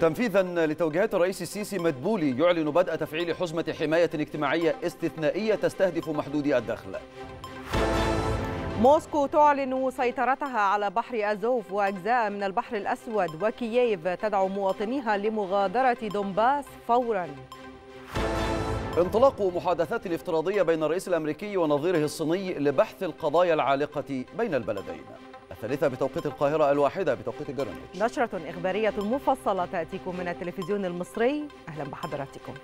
تنفيذا لتوجيهات الرئيس السيسي مدبولي يعلن بدء تفعيل حزمة حماية اجتماعية استثنائية تستهدف محدودي الدخل. موسكو تعلن سيطرتها على بحر أزوف وأجزاء من البحر الأسود وكييف تدعو مواطنيها لمغادرة دونباس فوراً. انطلاق محادثات افتراضية بين الرئيس الأمريكي ونظيره الصيني لبحث القضايا العالقة بين البلدين. الثالثة بتوقيت القاهرة الواحدة بتوقيت جرينتش. نشرة إخبارية مفصلة تأتيكم من التلفزيون المصري. أهلا بحضراتكم.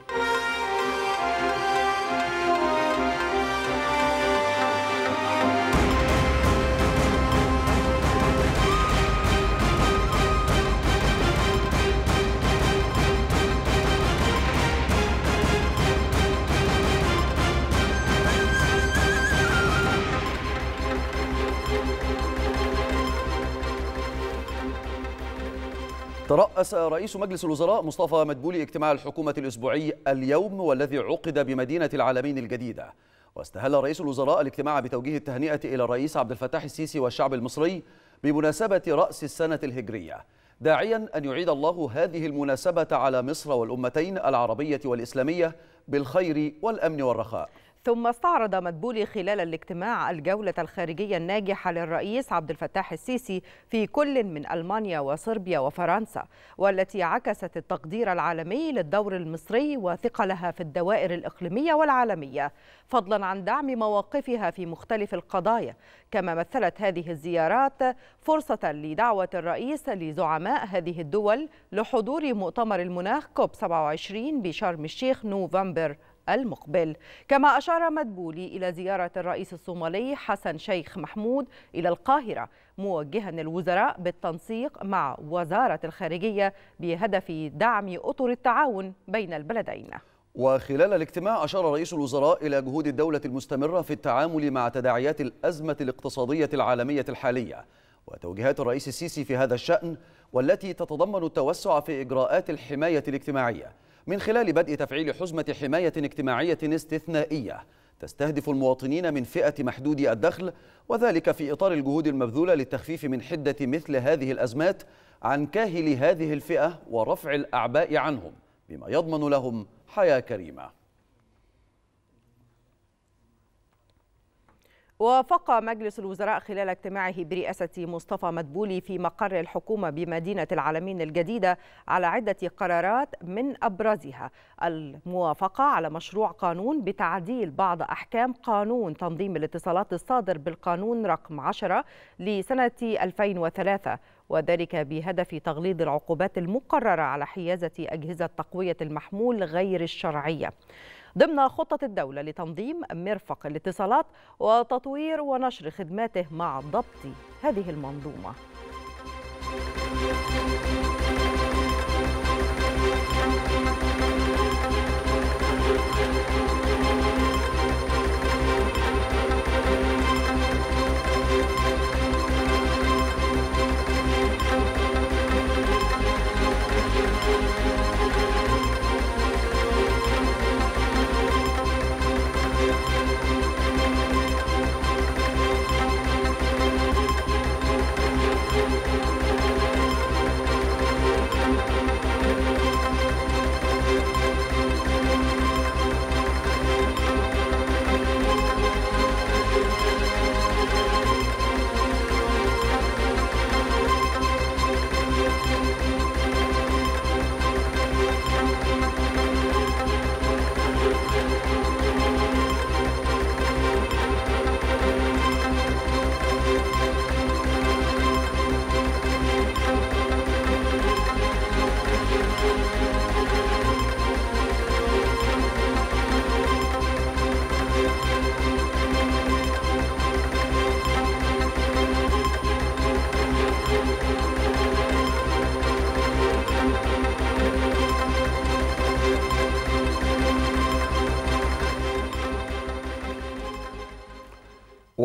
ترأس رئيس مجلس الوزراء مصطفى مدبولي اجتماع الحكومة الأسبوعي اليوم والذي عقد بمدينة العالمين الجديدة. واستهل رئيس الوزراء الاجتماع بتوجيه التهنئة إلى الرئيس عبد الفتاح السيسي والشعب المصري بمناسبة رأس السنة الهجرية. داعيا أن يعيد الله هذه المناسبة على مصر والأمتين العربية والإسلامية بالخير والأمن والرخاء. ثم استعرض مدبولي خلال الاجتماع الجولة الخارجية الناجحة للرئيس عبد الفتاح السيسي في كل من ألمانيا وصربيا وفرنسا والتي عكست التقدير العالمي للدور المصري وثقلها في الدوائر الإقليمية والعالمية. فضلا عن دعم مواقفها في مختلف القضايا كما مثلت هذه الزيارات فرصة لدعوة الرئيس لزعماء هذه الدول لحضور مؤتمر المناخ كوب 27 بشرم الشيخ نوفمبر المقبل. كما أشار مدبولي إلى زيارة الرئيس الصومالي حسن شيخ محمود إلى القاهرة موجها الوزراء بالتنسيق مع وزارة الخارجية بهدف دعم أطر التعاون بين البلدين. وخلال الاجتماع أشار رئيس الوزراء إلى جهود الدولة المستمرة في التعامل مع تداعيات الأزمة الاقتصادية العالمية الحالية وتوجيهات الرئيس السيسي في هذا الشأن والتي تتضمن التوسع في إجراءات الحماية الاجتماعية. من خلال بدء تفعيل حزمة حماية اجتماعية استثنائية تستهدف المواطنين من فئة محدودي الدخل وذلك في إطار الجهود المبذولة للتخفيف من حدة مثل هذه الأزمات عن كاهل هذه الفئة ورفع الأعباء عنهم بما يضمن لهم حياة كريمة. وافق مجلس الوزراء خلال اجتماعه برئاسة مصطفى مدبولي في مقر الحكومة بمدينة العالمين الجديدة على عدة قرارات من أبرزها. الموافقة على مشروع قانون بتعديل بعض أحكام قانون تنظيم الاتصالات الصادر بالقانون رقم 10 لسنة 2003 وذلك بهدف تغليظ العقوبات المقررة على حيازة أجهزة تقوية المحمول غير الشرعية. ضمن خطة الدولة لتنظيم مرفق الاتصالات وتطوير ونشر خدماته مع ضبط هذه المنظومة.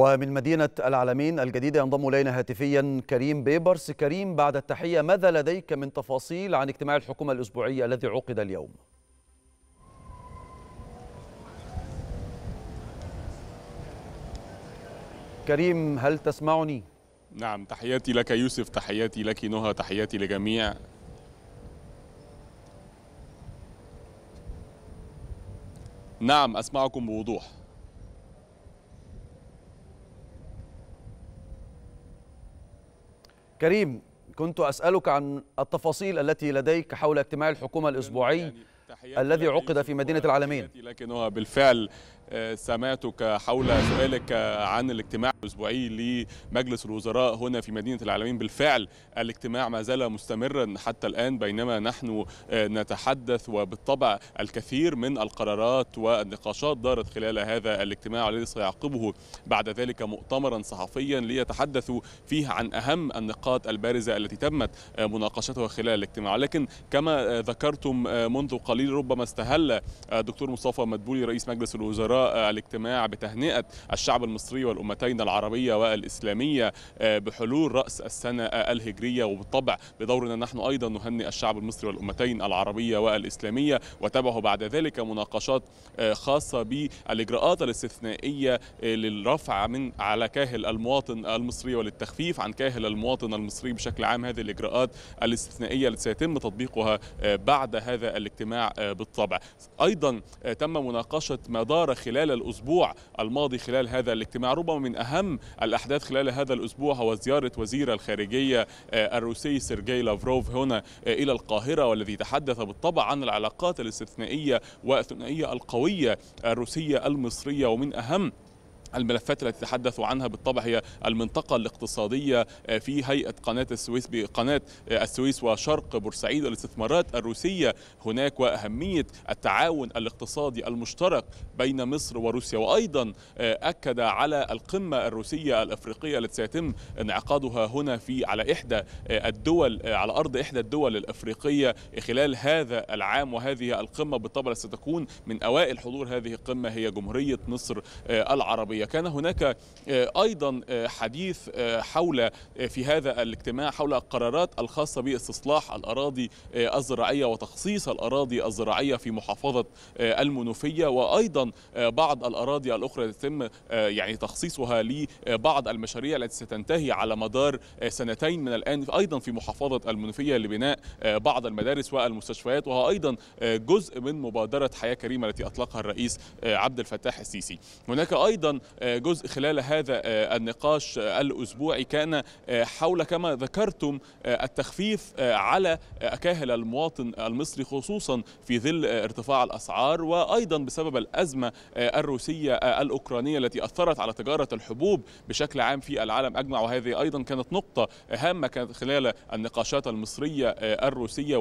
ومن مدينة العالمين الجديدة ينضم إلينا هاتفيا كريم بيبرس كريم بعد التحية ماذا لديك من تفاصيل عن اجتماع الحكومة الأسبوعي الذي عقد اليوم؟ كريم هل تسمعني؟ نعم تحياتي لك يوسف تحياتي لك نهى تحياتي لجميع نعم أسمعكم بوضوح كريم كنت أسألك عن التفاصيل التي لديك حول اجتماع الحكومة الأسبوعي الذي عقد في مدينة العالمين. لكن هو بالفعل سمعتك حول سؤالك عن الاجتماع الأسبوعي لمجلس الوزراء هنا في مدينة العالمين بالفعل الاجتماع ما زال مستمرا حتى الآن بينما نحن نتحدث وبالطبع الكثير من القرارات والنقاشات دارت خلال هذا الاجتماع الذي سيعقبه بعد ذلك مؤتمرا صحفيا ليتحدثوا فيه عن أهم النقاط البارزة التي تمت مناقشتها خلال الاجتماع. لكن كما ذكرتم منذ قليل ربما استهل دكتور مصطفى مدبولي رئيس مجلس الوزراء الاجتماع بتهنئة الشعب المصري والأمتين العربية والإسلامية بحلول رأس السنة الهجرية وبالطبع بدورنا نحن أيضا نهنئ الشعب المصري والأمتين العربية والإسلامية. وتبعه بعد ذلك مناقشات خاصة بالإجراءات الاستثنائية للرفع من على كاهل المواطن المصري وللتخفيف عن كاهل المواطن المصري بشكل عام. هذه الإجراءات الاستثنائية التي سيتم تطبيقها بعد هذا الاجتماع بالطبع. أيضا تم مناقشة ما دار خلال الأسبوع الماضي خلال هذا الاجتماع. ربما من أهم الأحداث خلال هذا الأسبوع هو زيارة وزير الخارجية الروسي سيرجي لافروف هنا إلى القاهرة والذي تحدث بالطبع عن العلاقات الاستثنائية والثنائية القوية الروسية المصرية. ومن أهم الملفات التي تحدثوا عنها بالطبع هي المنطقة الاقتصادية في هيئة قناة السويس بقناة السويس وشرق بورسعيد والاستثمارات الروسية. هناك وأهمية التعاون الاقتصادي المشترك بين مصر وروسيا. وأيضا أكد على القمة الروسية الأفريقية التي سيتم انعقادها هنا في على إحدى الدول على أرض إحدى الدول الأفريقية خلال هذا العام. وهذه القمة بالطبع ستكون من أوائل حضور هذه القمة هي جمهورية مصر العربية. كان هناك أيضا حديث حول في هذا الاجتماع حول القرارات الخاصة باستصلاح الأراضي الزراعية وتخصيص الأراضي الزراعية في محافظة المنوفية. وأيضا بعض الأراضي الأخرى يتم يعني تخصيصها لبعض المشاريع التي ستنتهي على مدار سنتين من الآن أيضا في محافظة المنوفية لبناء بعض المدارس والمستشفيات. وهو أيضا جزء من مبادرة حياة كريمة التي أطلقها الرئيس عبد الفتاح السيسي. هناك أيضا جزء خلال هذا النقاش الاسبوعي كان حول كما ذكرتم التخفيف على كاهل المواطن المصري خصوصا في ظل ارتفاع الأسعار وأيضا بسبب الأزمة الروسية الأوكرانية التي أثرت على تجارة الحبوب بشكل عام في العالم. أجمع وهذه أيضا كانت نقطة هامة كانت خلال النقاشات المصرية الروسية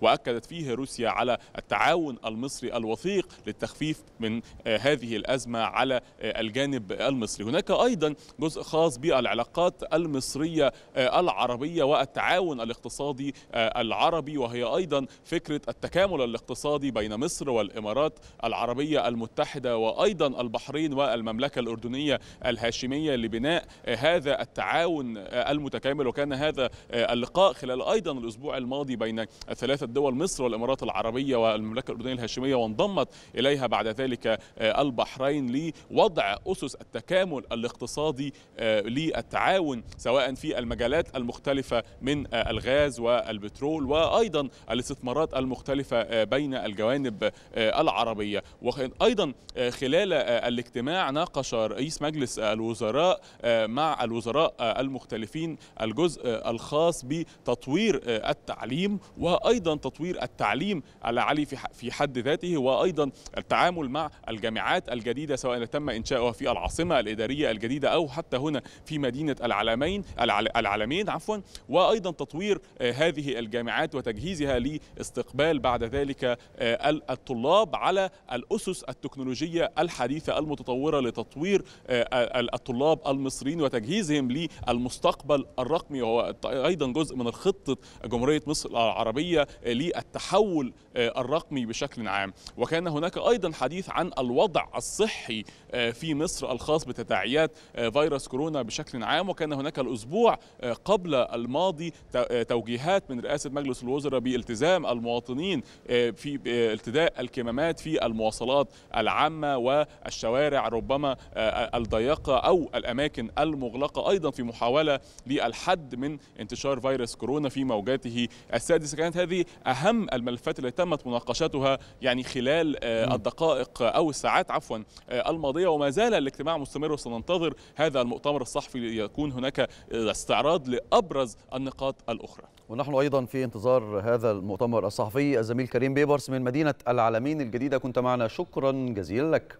وأكدت فيه روسيا على التعاون المصري الوثيق للتخفيف من هذه الأزمة على الجانب المصري. هناك أيضا جزء خاص بالعلاقات المصرية العربية والتعاون الاقتصادي العربي وهي أيضا فكرة التكامل الاقتصادي بين مصر والإمارات العربية المتحدة وأيضا البحرين والمملكة الأردنية الهاشمية لبناء هذا التعاون المتكامل. وكان هذا اللقاء خلال أيضا الأسبوع الماضي بين ثلاثة دول مصر والإمارات العربية والمملكة الأردنية الهاشمية وانضمت إليها بعد ذلك البحرين لوضع اسس التكامل الاقتصادي للتعاون سواء في المجالات المختلفة من الغاز والبترول وأيضا الاستثمارات المختلفة بين الجوانب العربية. وأيضا خلال الاجتماع ناقش رئيس مجلس الوزراء مع الوزراء المختلفين الجزء الخاص بتطوير التعليم وأيضا تطوير التعليم العالي في حد ذاته وأيضا التعامل مع الجامعات الجديدة سواء تم إنشاؤها في العاصمة الإدارية الجديدة أو حتى هنا في مدينة العالمين العالمين عفوا. وأيضا تطوير هذه الجامعات وتجهيزها لاستقبال بعد ذلك الطلاب على الأسس التكنولوجية الحديثة المتطورة لتطوير الطلاب المصريين وتجهيزهم للمستقبل الرقمي. وهو أيضا جزء من خطة جمهورية مصر العربية للتحول الرقمي بشكل عام. وكان هناك أيضا حديث عن الوضع الصحي في مصر. مصر الخاص بتداعيات فيروس كورونا بشكل عام وكان هناك الأسبوع قبل الماضي توجيهات من رئاسة مجلس الوزراء بالتزام المواطنين في ارتداء الكمامات في المواصلات العامة والشوارع ربما الضيقة أو الأماكن المغلقة. أيضا في محاولة للحد من انتشار فيروس كورونا في موجاته السادسة. كانت هذه أهم الملفات التي تمت مناقشتها يعني خلال الدقائق أو الساعات عفوا الماضية وما زال الاجتماع مستمر وسننتظر هذا المؤتمر الصحفي ليكون هناك استعراض لأبرز النقاط الأخرى. ونحن أيضا في انتظار هذا المؤتمر الصحفي. الزميل كريم بيبرس من مدينة العالمين الجديدة كنت معنا. شكرا جزيلا لك.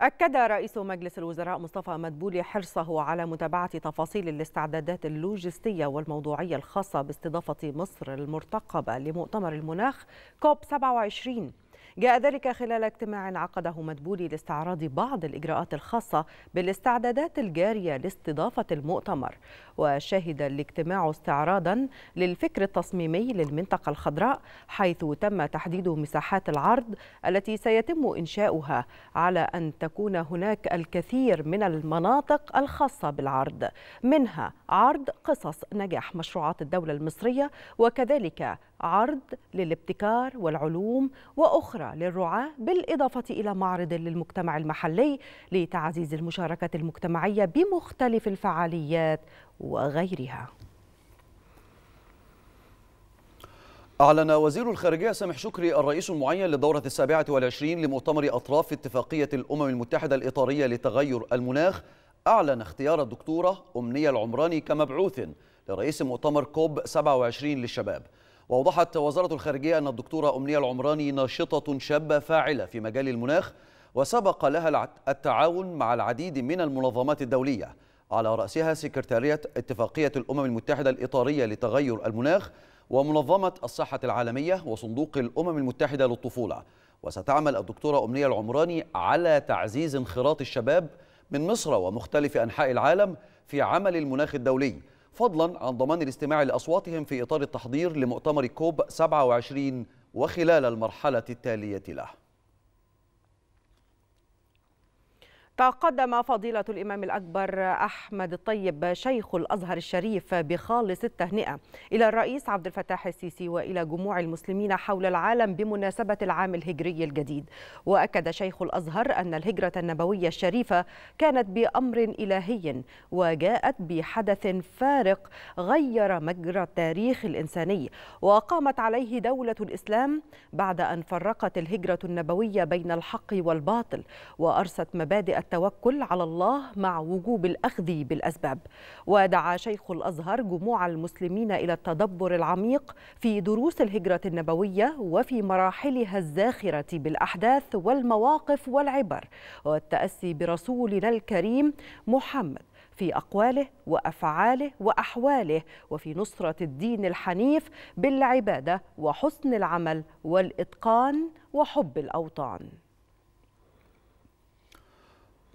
أكد رئيس مجلس الوزراء مصطفى مدبولي حرصه على متابعة تفاصيل الاستعدادات اللوجستية والموضوعية الخاصة باستضافة مصر المرتقبة لمؤتمر المناخ كوب 27 جاء ذلك خلال اجتماع عقده مدبولي لاستعراض بعض الإجراءات الخاصة بالاستعدادات الجارية لاستضافة المؤتمر. وشهد الاجتماع استعراضا للفكر التصميمي للمنطقة الخضراء حيث تم تحديد مساحات العرض التي سيتم إنشاؤها على أن تكون هناك الكثير من المناطق الخاصة بالعرض. منها عرض قصص نجاح مشروعات الدولة المصرية وكذلك عرض للابتكار والعلوم وأخرى للرعاة بالإضافة إلى معرض للمجتمع المحلي لتعزيز المشاركة المجتمعية بمختلف الفعاليات وغيرها. أعلن وزير الخارجية سامح شكري الرئيس المعين للدورة السابعة والعشرين لمؤتمر أطراف اتفاقية الأمم المتحدة الإطارية لتغير المناخ. أعلن اختيار الدكتورة أمنية العمراني كمبعوث لرئيس مؤتمر كوب 27 للشباب. وأوضحت وزارة الخارجية أن الدكتورة أمنية العمراني ناشطة شابة فاعلة في مجال المناخ وسبق لها التعاون مع العديد من المنظمات الدولية. على رأسها سكرتارية اتفاقية الأمم المتحدة الإطارية لتغير المناخ ومنظمة الصحة العالمية وصندوق الأمم المتحدة للطفولة. وستعمل الدكتورة أمنية العمراني على تعزيز انخراط الشباب من مصر ومختلف أنحاء العالم في عمل المناخ الدولي. فضلا عن ضمان الاستماع لأصواتهم في إطار التحضير لمؤتمر كوب 27 وخلال المرحلة التالية له. تقدم فضيلة الإمام الأكبر أحمد الطيب شيخ الأزهر الشريف بخالص التهنئة. إلى الرئيس عبد الفتاح السيسي وإلى جموع المسلمين حول العالم بمناسبة العام الهجري الجديد. وأكد شيخ الأزهر أن الهجرة النبوية الشريفة كانت بأمر إلهي وجاءت بحدث فارق غير مجرى التاريخ الإنساني. وقامت عليه دولة الإسلام بعد أن فرقت الهجرة النبوية بين الحق والباطل وأرست مبادئ التوكل على الله مع وجوب الأخذ بالأسباب. ودعا شيخ الأزهر جموع المسلمين إلى التدبر العميق في دروس الهجرة النبوية وفي مراحلها الزاخرة بالأحداث والمواقف والعبر. والتأسي برسولنا الكريم محمد في أقواله وأفعاله وأحواله وفي نصرة الدين الحنيف بالعبادة وحسن العمل والإتقان وحب الأوطان.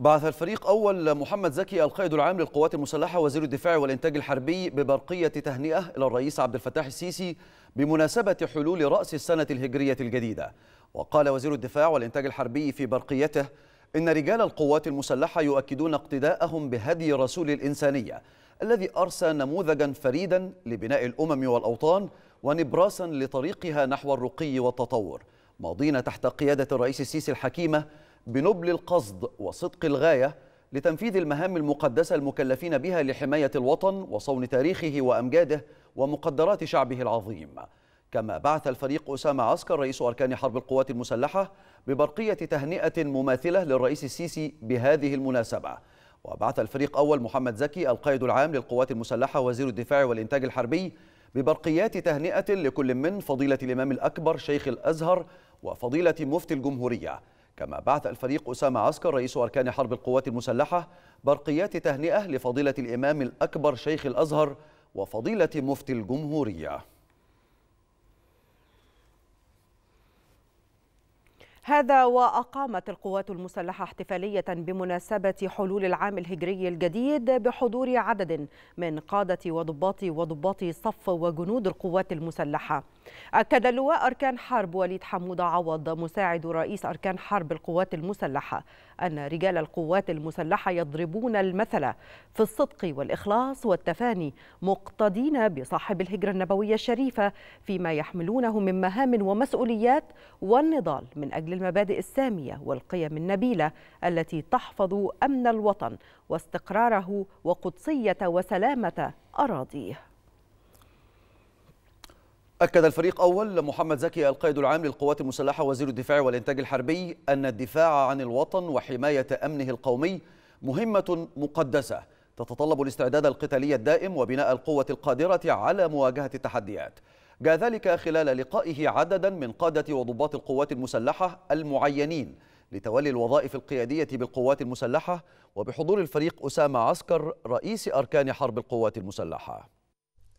بعث الفريق أول محمد زكي القائد العام للقوات المسلحة وزير الدفاع والإنتاج الحربي ببرقية تهنئة إلى الرئيس عبد الفتاح السيسي بمناسبة حلول رأس السنة الهجرية الجديدة. وقال وزير الدفاع والإنتاج الحربي في برقيته إن رجال القوات المسلحة يؤكدون اقتداءهم بهدي رسول الإنسانية الذي أرسى نموذجا فريدا لبناء الأمم والأوطان ونبراسا لطريقها نحو الرقي والتطور. ماضين تحت قيادة الرئيس السيسي الحكيمة بنبل القصد وصدق الغاية لتنفيذ المهام المقدسة المكلفين بها لحماية الوطن وصون تاريخه وأمجاده ومقدرات شعبه العظيم. كما بعث الفريق أسامة عسكر رئيس أركان حرب القوات المسلحة ببرقية تهنئة مماثلة للرئيس السيسي بهذه المناسبة. وبعث الفريق أول محمد زكي القائد العام للقوات المسلحة وزير الدفاع والإنتاج الحربي ببرقيات تهنئة لكل من فضيلة الإمام الأكبر شيخ الأزهر وفضيلة مفتي الجمهورية. كما بعث الفريق أسامة عسكر رئيس أركان حرب القوات المسلحة برقيات تهنئة لفضيلة الإمام الأكبر شيخ الأزهر وفضيلة مفتي الجمهورية. هذا وأقامت القوات المسلحة احتفالية بمناسبة حلول العام الهجري الجديد بحضور عدد من قادة وضباط وضباط صف وجنود القوات المسلحة. أكد اللواء أركان حرب وليد حمود عوض مساعد رئيس أركان حرب القوات المسلحة أن رجال القوات المسلحة يضربون المثل في الصدق والإخلاص والتفاني مقتدين بصاحب الهجرة النبوية الشريفة فيما يحملونه من مهام ومسؤوليات والنضال من أجل المبادئ السامية والقيم النبيلة التي تحفظ أمن الوطن واستقراره وقدسية وسلامة أراضيه. أكد الفريق أول محمد زكي القائد العام للقوات المسلحة وزير الدفاع والإنتاج الحربي أن الدفاع عن الوطن وحماية أمنه القومي مهمة مقدسة تتطلب الاستعداد القتالي الدائم وبناء القوة القادرة على مواجهة التحديات. جاء ذلك خلال لقائه عددا من قادة وضباط القوات المسلحة المعينين لتولي الوظائف القيادية بالقوات المسلحة وبحضور الفريق أسامة عسكر رئيس أركان حرب القوات المسلحة.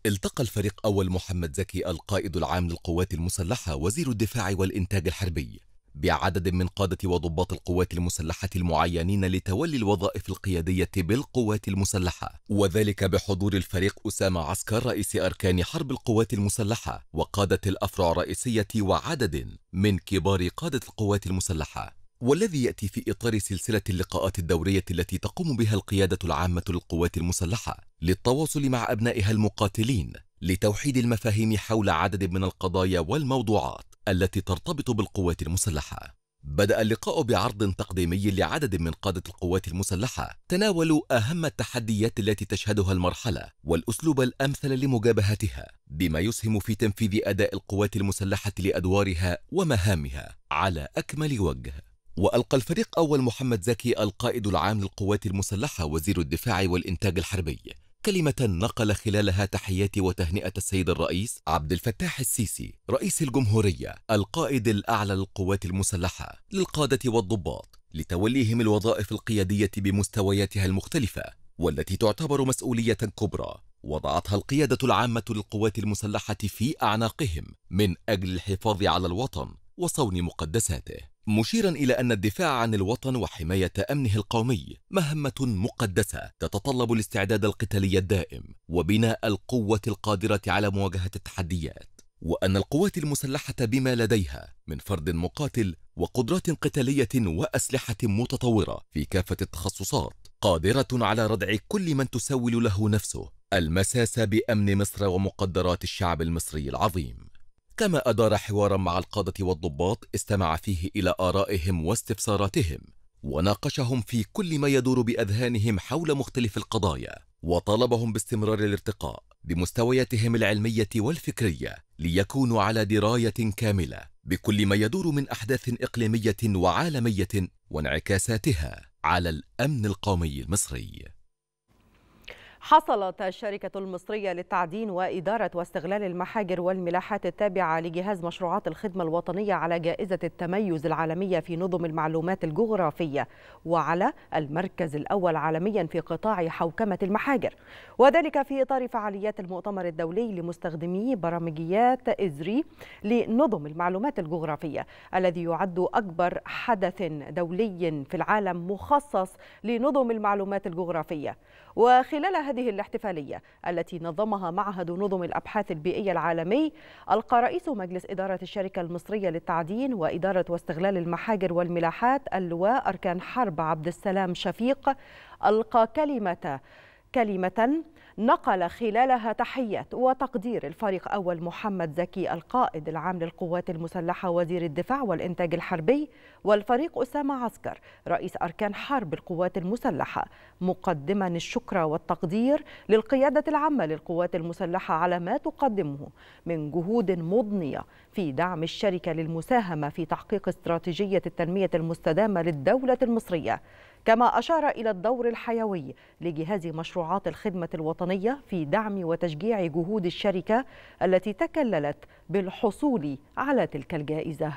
التقى الفريق أول محمد زكي القائد العام للقوات المسلحة وزير الدفاع والإنتاج الحربي. بعدد من قادة وضباط القوات المسلحة المعينين لتولي الوظائف القيادية بالقوات المسلحة وذلك بحضور الفريق أسامة عسكر رئيس أركان حرب القوات المسلحة وقادة الأفرع الرئيسية وعدد من كبار قادة القوات المسلحة. والذي يأتي في إطار سلسلة اللقاءات الدورية التي تقوم بها القيادة العامة للقوات المسلحة للتواصل مع أبنائها المقاتلين لتوحيد المفاهيم حول عدد من القضايا والموضوعات. التي ترتبط بالقوات المسلحة. بدأ اللقاء بعرض تقديمي لعدد من قادة القوات المسلحة. تناولوا أهم التحديات التي تشهدها المرحلة والأسلوب الأمثل لمجابهتها بما يسهم في تنفيذ أداء القوات المسلحة لأدوارها ومهامها على أكمل وجه. وألقى الفريق أول محمد زكي القائد العام للقوات المسلحة وزير الدفاع والإنتاج الحربي. كلمة نقل خلالها تحيات وتهنئة السيد الرئيس عبد الفتاح السيسي رئيس الجمهورية القائد الأعلى للقوات المسلحة للقادة والضباط لتوليهم الوظائف القيادية بمستوياتها المختلفة والتي تعتبر مسؤولية كبرى. وضعتها القيادة العامة للقوات المسلحة في أعناقهم من أجل الحفاظ على الوطن وصون مقدساته. مشيرا إلى أن الدفاع عن الوطن وحماية أمنه القومي مهمة مقدسة تتطلب الاستعداد القتالي الدائم وبناء القوة القادرة على مواجهة التحديات وأن القوات المسلحة بما لديها من فرد مقاتل وقدرات قتالية وأسلحة متطورة في كافة التخصصات قادرة على ردع كل من تسول له نفسه المساس بأمن مصر ومقدرات الشعب المصري العظيم. كما أدار حوارا مع القادة والضباط استمع فيه إلى آرائهم واستفساراتهم وناقشهم في كل ما يدور بأذهانهم حول مختلف القضايا وطالبهم باستمرار الارتقاء بمستوياتهم العلمية والفكرية ليكونوا على دراية كاملة بكل ما يدور من أحداث إقليمية وعالمية وانعكاساتها على الأمن القومي المصري. حصلت الشركة المصرية للتعدين وإدارة واستغلال المحاجر والملاحات التابعة لجهاز مشروعات الخدمة الوطنية على جائزة التميز العالمية في نظم المعلومات الجغرافية وعلى المركز الأول عالميا في قطاع حوكمة المحاجر. وذلك في إطار فعاليات المؤتمر الدولي لمستخدمي برامجيات إزري لنظم المعلومات الجغرافية الذي يعد أكبر حدث دولي في العالم مخصص لنظم المعلومات الجغرافية. وخلال هذه الاحتفالية التي نظمها معهد نظم الأبحاث البيئية العالمي ألقى رئيس مجلس إدارة الشركة المصرية للتعدين وإدارة واستغلال المحاجر والملاحات اللواء أركان حرب عبد السلام شفيق ألقى كلمة كلمة نقل خلالها تحيات وتقدير الفريق أول محمد زكي القائد العام للقوات المسلحة وزير الدفاع والإنتاج الحربي والفريق أسامة عسكر رئيس أركان حرب القوات المسلحة مقدما الشكر والتقدير للقيادة العامة للقوات المسلحة على ما تقدمه من جهود مضنية في دعم الشركة للمساهمة في تحقيق استراتيجية التنمية المستدامة للدولة المصرية. كما أشار إلى الدور الحيوي لجهاز مشروعات الخدمة الوطنية في دعم وتشجيع جهود الشركة التي تكللت بالحصول على تلك الجائزة.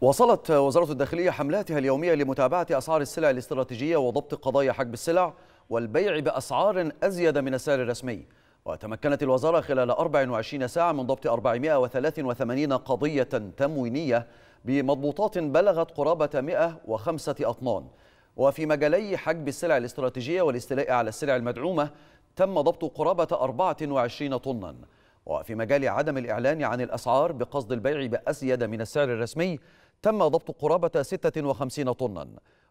واصلت وزارة الداخلية حملاتها اليومية لمتابعة أسعار السلع الاستراتيجية وضبط قضايا حجب السلع والبيع بأسعار أزيد من السعر الرسمي. وتمكنت الوزارة خلال 24 ساعة من ضبط 483 قضية تموينية بمضبوطات بلغت قرابة 105 أطنان. وفي مجالي حجب السلع الاستراتيجية والاستيلاء على السلع المدعومة تم ضبط قرابة 24 طنا. وفي مجال عدم الإعلان عن الأسعار بقصد البيع بأزيد من السعر الرسمي تم ضبط قرابة 56 طنا.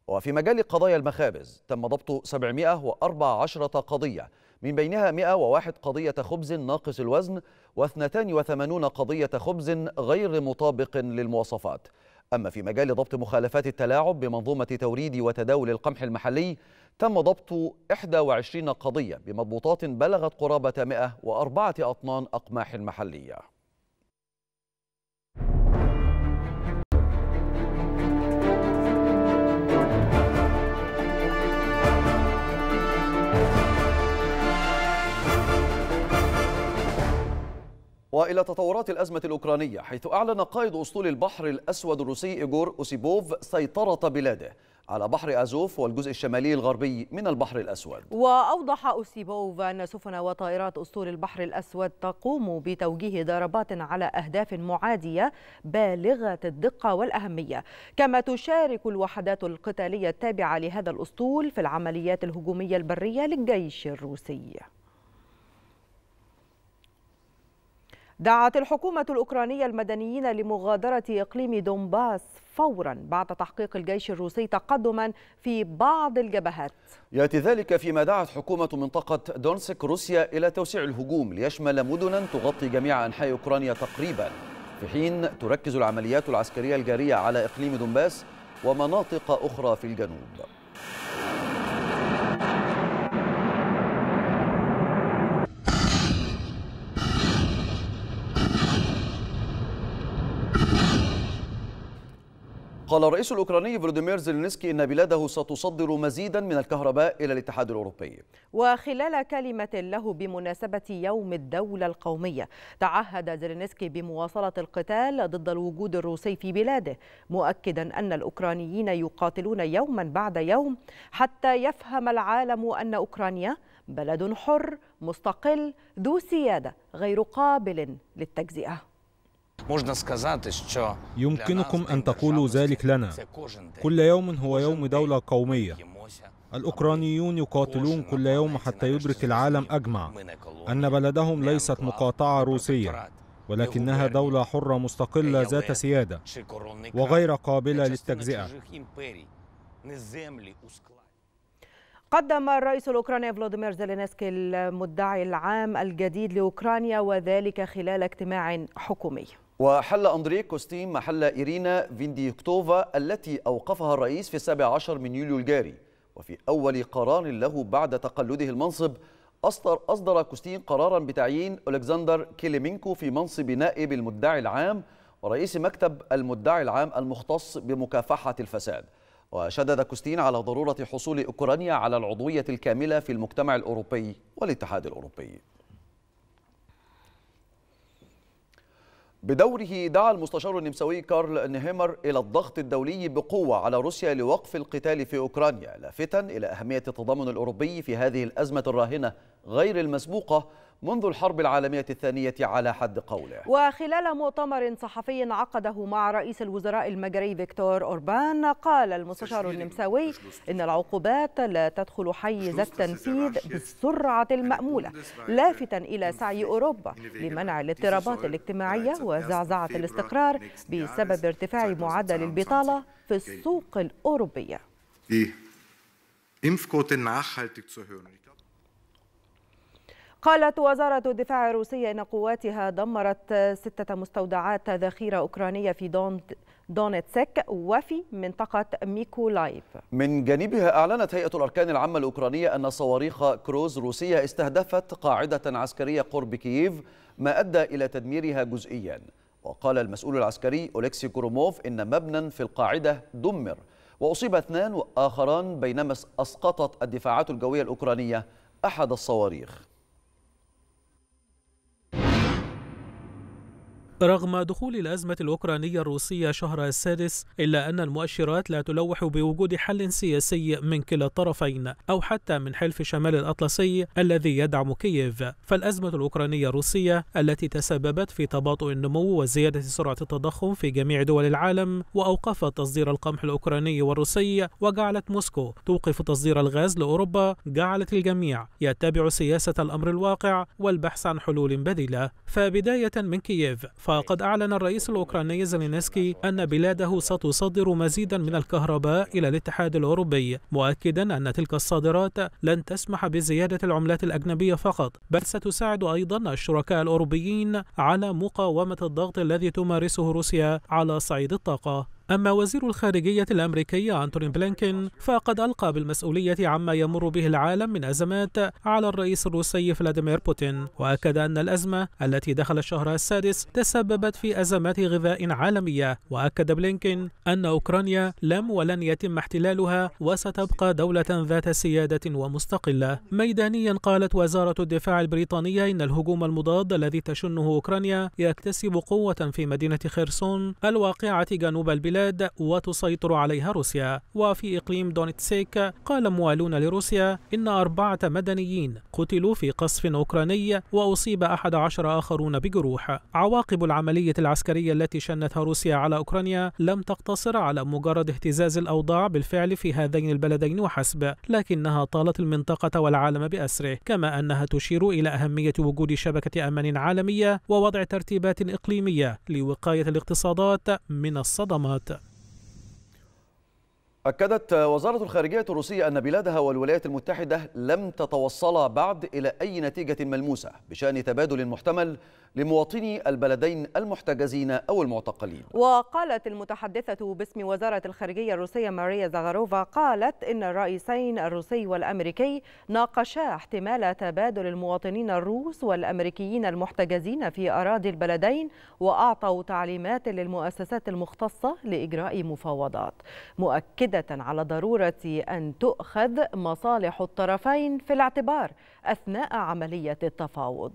وفي مجال قضايا المخابز تم ضبط 714 قضية. من بينها 101 قضية خبز ناقص الوزن و82 قضية خبز غير مطابق للمواصفات. أما في مجال ضبط مخالفات التلاعب بمنظومة توريد وتداول القمح المحلي تم ضبط 21 قضية بمضبوطات بلغت قرابة 104 أطنان أقماح محلية. وإلى تطورات الأزمة الأوكرانية حيث أعلن قائد أسطول البحر الأسود الروسي إيغور أوسيبوف سيطرة بلاده على بحر أزوف والجزء الشمالي الغربي من البحر الأسود. وأوضح أوسيبوف أن سفن وطائرات أسطول البحر الأسود تقوم بتوجيه ضربات على أهداف معادية بالغة الدقة والأهمية، كما تشارك الوحدات القتالية التابعة لهذا الأسطول في العمليات الهجومية البرية للجيش الروسي. دعت الحكومة الأوكرانية المدنيين لمغادرة إقليم دونباس فورا بعد تحقيق الجيش الروسي تقدما في بعض الجبهات. يأتي ذلك فيما دعت حكومة منطقة دونسك روسيا إلى توسيع الهجوم ليشمل مدنا تغطي جميع أنحاء أوكرانيا تقريبا. في حين تركز العمليات العسكرية الجارية على إقليم دونباس ومناطق أخرى في الجنوب. قال الرئيس الأوكراني فلوديمير زيلينسكي إن بلاده ستصدر مزيدا من الكهرباء إلى الاتحاد الأوروبي. وخلال كلمة له بمناسبة يوم الدولة القومية تعهد زيلينسكي بمواصلة القتال ضد الوجود الروسي في بلاده مؤكدا أن الأوكرانيين يقاتلون يوما بعد يوم حتى يفهم العالم أن أوكرانيا بلد حر مستقل ذو سيادة غير قابل للتجزئة. يمكنكم أن تقولوا ذلك لنا كل يوم هو يوم دولة قومية الأوكرانيون يقاتلون كل يوم حتى يدرك العالم أجمع أن بلدهم ليست مقاطعة روسية ولكنها دولة حرة مستقلة ذات سيادة وغير قابلة للتجزئة قدم الرئيس الأوكراني فلوديمير زيلينسكي المدعي العام الجديد لأوكرانيا وذلك خلال اجتماع حكومي. وحل أندري كوستين محل إيرينا فينديكتوفا التي أوقفها الرئيس في السابع عشر من يوليو الجاري. وفي أول قرار له بعد تقلده المنصب أصدر, أصدر كوستين قرارا بتعيين ألكسندر كيليمينكو في منصب نائب المدعي العام ورئيس مكتب المدعي العام المختص بمكافحة الفساد. وشدد كوستين على ضرورة حصول أوكرانيا على العضوية الكاملة في المجتمع الأوروبي والاتحاد الأوروبي. بدوره دعا المستشار النمساوي كارل نهيمر إلى الضغط الدولي بقوة على روسيا لوقف القتال في أوكرانيا لافتا إلى أهمية التضامن الأوروبي في هذه الأزمة الراهنة غير المسبوقة منذ الحرب العالمية الثانية على حد قوله. وخلال مؤتمر صحفي عقده مع رئيس الوزراء المجري فيكتور أوربان قال المستشار النمساوي إن العقوبات لا تدخل حيز التنفيذ بالسرعة المأمولة لافتا إلى سعي أوروبا لمنع الاضطرابات الاجتماعية وزعزعة الاستقرار بسبب ارتفاع معدل البطالة في السوق الأوروبية. قالت وزارة الدفاع الروسية إن قواتها دمرت ستة مستودعات ذخيرة أوكرانية في دون دونيتسك وفي منطقة ميكولايف من جانبها أعلنت هيئة الأركان العامة الأوكرانية أن صواريخ كروز روسية استهدفت قاعدة عسكرية قرب كييف ما أدى إلى تدميرها جزئيا. وقال المسؤول العسكري أولكسي كوروموف إن مبنى في القاعدة دمر. وأصيب اثنان آخران بينما أسقطت الدفاعات الجوية الأوكرانية أحد الصواريخ. رغم دخول الأزمة الأوكرانية الروسية شهر السادس إلا أن المؤشرات لا تلوح بوجود حل سياسي من كلا الطرفين أو حتى من حلف شمال الأطلسي الذي يدعم كييف. فالأزمة الأوكرانية الروسية التي تسببت في تباطؤ النمو وزيادة سرعة التضخم في جميع دول العالم وأوقفت تصدير القمح الأوكراني والروسي وجعلت موسكو توقف تصدير الغاز لأوروبا جعلت الجميع يتبع سياسة الأمر الواقع والبحث عن حلول بديلة. فبداية من كييف. فقد أعلن الرئيس الأوكراني زيلينسكي أن بلاده ستصدر مزيدا من الكهرباء إلى الاتحاد الأوروبي مؤكدا أن تلك الصادرات لن تسمح بزيادة العملات الأجنبية فقط بل ستساعد أيضا الشركاء الأوروبيين على مقاومة الضغط الذي تمارسه روسيا على صعيد الطاقة. أما وزير الخارجية الأمريكي أنتوني بلينكين فقد ألقى بالمسؤولية عما يمر به العالم من أزمات على الرئيس الروسي فلاديمير بوتين وأكد أن الأزمة التي دخل الشهر السادس تسببت في أزمات غذاء عالمية وأكد بلينكين أن أوكرانيا لم ولن يتم احتلالها وستبقى دولة ذات سيادة ومستقلة. ميدانيا قالت وزارة الدفاع البريطانية إن الهجوم المضاد الذي تشنه أوكرانيا يكتسب قوة في مدينة خيرسون الواقعة جنوب البلاد. البلاد وتسيطر عليها روسيا. وفي إقليم دونيتسك قال موالون لروسيا إن أربعة مدنيين قتلوا في قصف أوكراني وأصيب أحد عشر آخرون بجروح. عواقب العملية العسكرية التي شنتها روسيا على أوكرانيا لم تقتصر على مجرد اهتزاز الأوضاع بالفعل في هذين البلدين وحسب لكنها طالت المنطقة والعالم بأسره كما أنها تشير إلى أهمية وجود شبكة أمان عالمية ووضع ترتيبات إقليمية لوقاية الاقتصادات من الصدمات. أكدت وزارة الخارجية الروسية أن بلادها والولايات المتحدة لم تتوصلا بعد إلى أي نتيجة ملموسة بشأن تبادل محتمل لمواطني البلدين المحتجزين أو المعتقلين. وقالت المتحدثة باسم وزارة الخارجية الروسية ماريا زاغاروفا قالت إن الرئيسين الروسي والأمريكي ناقشا احتمال تبادل المواطنين الروس والأمريكيين المحتجزين في أراضي البلدين وأعطوا تعليمات للمؤسسات المختصة لإجراء مفاوضات مؤكدة على ضرورة أن تؤخذ مصالح الطرفين في الاعتبار أثناء عملية التفاوض.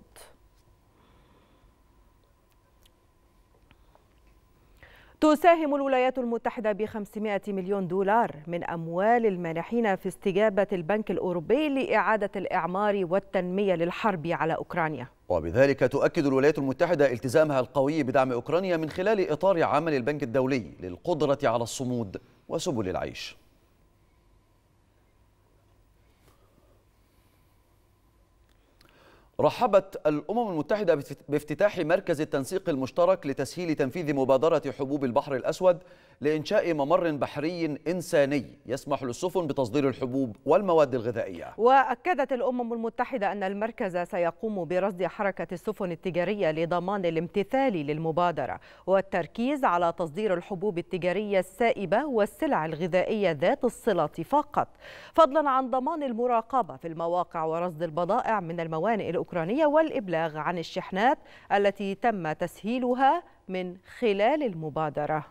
تساهم الولايات المتحدة ب 500 مليون دولار من أموال المانحين في استجابة البنك الأوروبي لإعادة الإعمار والتنمية للحرب على أوكرانيا. وبذلك تؤكد الولايات المتحدة التزامها القوي بدعم أوكرانيا من خلال إطار عمل البنك الدولي للقدرة على الصمود وسبل العيش. رحبت الأمم المتحدة بافتتاح مركز التنسيق المشترك لتسهيل تنفيذ مبادرة حبوب البحر الأسود لإنشاء ممر بحري إنساني يسمح للسفن بتصدير الحبوب والمواد الغذائية. وأكدت الأمم المتحدة أن المركز سيقوم برصد حركة السفن التجارية لضمان الامتثال للمبادرة والتركيز على تصدير الحبوب التجارية السائبة والسلع الغذائية ذات الصلة فقط فضلا عن ضمان المراقبة في المواقع ورصد البضائع من الموانئ الأوكرانية والإبلاغ عن الشحنات التي تم تسهيلها من خلال المبادرة.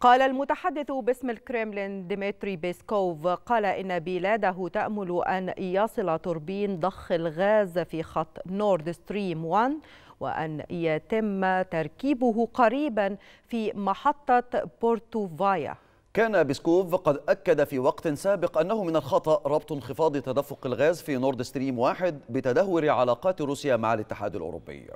قال المتحدث باسم الكريملين ديمتري بيسكوف قال إن بلاده تأمل أن يصل توربين ضخ الغاز في خط نورد ستريم 1 وأن يتم تركيبه قريبا في محطة بورتوفايا كان بيسكوف قد أكد في وقت سابق أنه من الخطأ ربط انخفاض تدفق الغاز في نورد ستريم واحد بتدهور علاقات روسيا مع الاتحاد الأوروبي.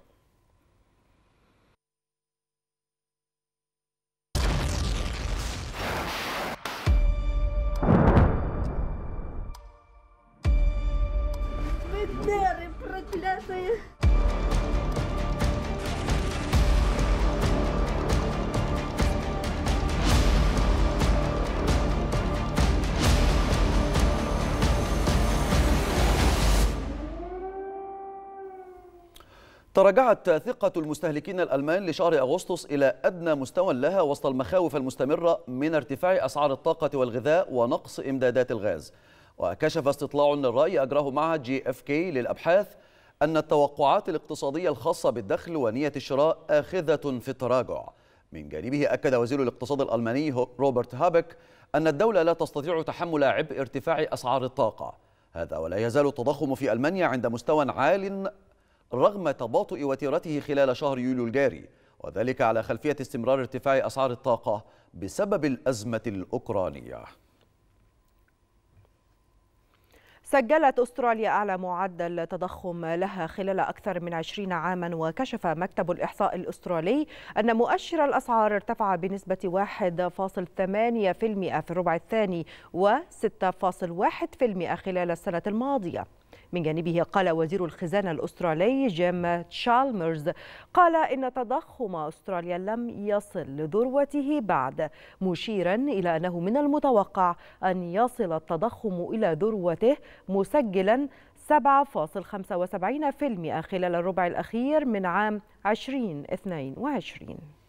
تراجعت ثقة المستهلكين الألمان لشهر أغسطس إلى أدنى مستوى لها وسط المخاوف المستمرة من ارتفاع أسعار الطاقة والغذاء ونقص إمدادات الغاز. وكشف استطلاع للرأي أجراه معهد GfK للأبحاث أن التوقعات الاقتصادية الخاصة بالدخل ونية الشراء آخذة في التراجع. من جانبه أكد وزير الاقتصاد الألماني روبرت هابك أن الدولة لا تستطيع تحمل عبء ارتفاع أسعار الطاقة. هذا ولا يزال التضخم في ألمانيا عند مستوى عال رغم تباطؤ وتيرته خلال شهر يوليو الجاري وذلك على خلفية استمرار ارتفاع أسعار الطاقة بسبب الأزمة الأوكرانية. سجلت أستراليا أعلى معدل تضخم لها خلال أكثر من 20 عاما وكشف مكتب الإحصاء الأسترالي أن مؤشر الأسعار ارتفع بنسبة 1.8% في الربع الثاني و6.1% خلال السنة الماضية. من جانبه قال وزير الخزانة الأسترالي جيم تشالمرز قال إن تضخم أستراليا لم يصل لذروته بعد مشيرا إلى أنه من المتوقع أن يصل التضخم إلى ذروته مسجلا 7.75% خلال الربع الأخير من عام 2022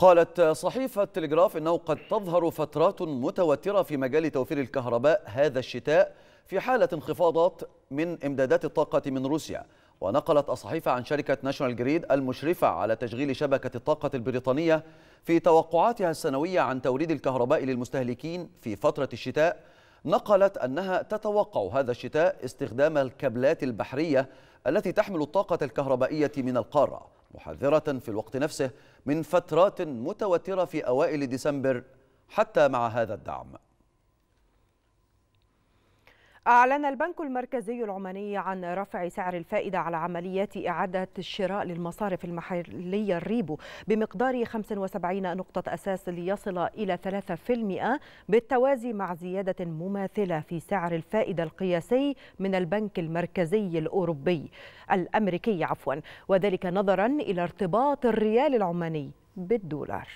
قالت صحيفة تلغراف إنه قد تظهر فترات متوترة في مجال توفير الكهرباء هذا الشتاء في حالة انخفاضات من إمدادات الطاقة من روسيا. ونقلت الصحيفة عن شركة ناشونال جريد المشرفة على تشغيل شبكة الطاقة البريطانية في توقعاتها السنوية عن توريد الكهرباء للمستهلكين في فترة الشتاء. نقلت أنها تتوقع هذا الشتاء استخدام الكابلات البحرية التي تحمل الطاقة الكهربائية من القارة. محذرة في الوقت نفسه من فترات متوترة في أوائل ديسمبر حتى مع هذا الدعم. أعلن البنك المركزي العماني عن رفع سعر الفائدة على عمليات إعادة الشراء للمصارف المحلية الريبو بمقدار 75 نقطة أساس ليصل إلى 3% بالتوازي مع زيادة مماثلة في سعر الفائدة القياسي من البنك المركزي الأوروبي الأمريكي عفوا. وذلك نظرا إلى ارتباط الريال العماني بالدولار.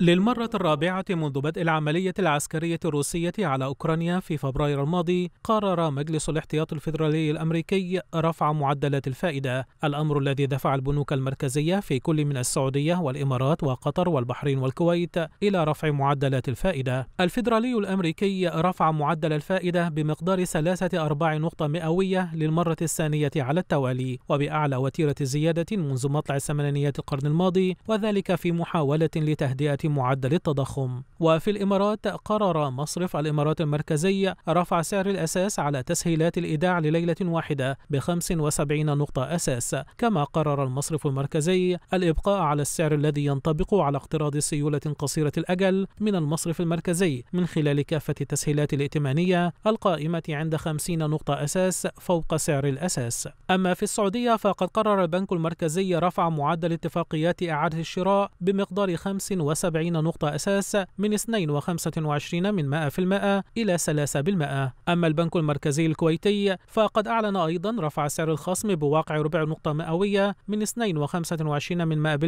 للمرة الرابعة منذ بدء العملية العسكرية الروسية على أوكرانيا في فبراير الماضي قرر مجلس الاحتياط الفيدرالي الأمريكي رفع معدلات الفائدة. الأمر الذي دفع البنوك المركزية في كل من السعودية والإمارات وقطر والبحرين والكويت إلى رفع معدلات الفائدة. الفيدرالي الأمريكي رفع معدل الفائدة بمقدار ثلاثة أرباع نقطة مئوية للمرة الثانية على التوالي وبأعلى وتيرة زيادة منذ مطلع الثمانينيات القرن الماضي وذلك في محاولة لتهدئة معدل التضخم. وفي الإمارات قرر مصرف الإمارات المركزي رفع سعر الأساس على تسهيلات الإيداع لليلة واحدة ب 75 نقطة أساس. كما قرر المصرف المركزي الإبقاء على السعر الذي ينطبق على اقتراض سيولة قصيرة الأجل من المصرف المركزي من خلال كافة التسهيلات الائتمانية القائمة عند 50 نقطة أساس فوق سعر الأساس. أما في السعودية فقد قرر البنك المركزي رفع معدل اتفاقيات إعادة الشراء بمقدار 75 نقطة أساس من 2.25 من 100% إلى 3%. أما البنك المركزي الكويتي فقد أعلن أيضا رفع سعر الخصم بواقع ربع نقطة مئوية من 2.25 من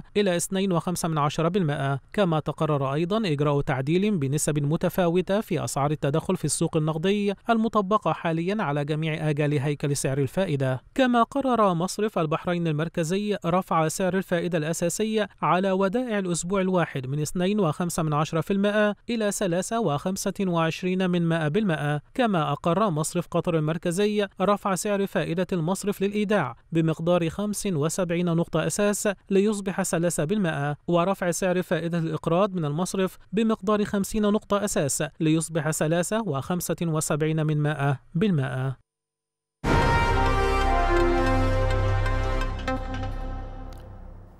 100% إلى 2.5% كما تقرر أيضا إجراء تعديل بنسب متفاوتة في أسعار التدخل في السوق النقدي المطبقة حاليا على جميع آجال هيكل سعر الفائدة كما قرر مصرف البحرين المركزي رفع سعر الفائدة الأساسي على ودائع الأسبوع الواحد من 2.5% إلى 3.25 من 100% كما أقر مصرف قطر المركزي رفع سعر فائدة المصرف للإيداع بمقدار 75 نقطة أساس ليصبح 3% ورفع سعر فائدة الإقراض من المصرف بمقدار 50 نقطة أساس ليصبح 3.75 من 100 بالمئة.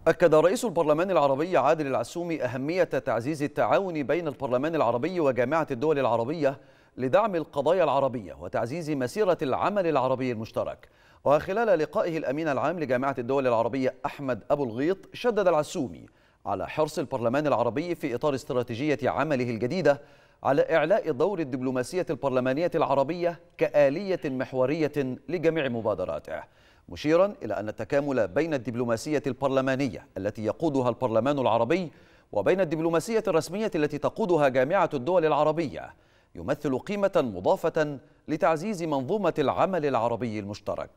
أكد رئيس البرلمان العربي عادل العسومي أهمية تعزيز التعاون بين البرلمان العربي وجامعة الدول العربية لدعم القضايا العربية وتعزيز مسيرة العمل العربي المشترك. وخلال لقائه الأمين العام لجامعة الدول العربية أحمد أبو الغيط شدد العسومي على حرص البرلمان العربي في إطار استراتيجية عمله الجديدة على إعلاء دور الدبلوماسية البرلمانية العربية كآلية محورية لجميع مبادراته. مشيرا إلى أن التكامل بين الدبلوماسية البرلمانية التي يقودها البرلمان العربي وبين الدبلوماسية الرسمية التي تقودها جامعة الدول العربية يمثل قيمة مضافة لتعزيز منظومة العمل العربي المشترك.